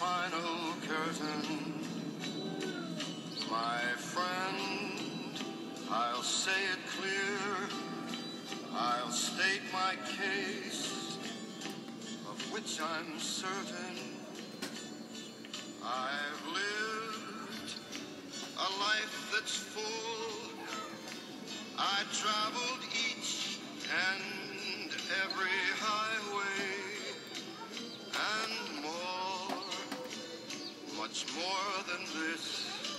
final curtain. My friend, I'll say it clear. I'll state my case, of which I'm certain. I've lived a life that's full. I traveled much more than this.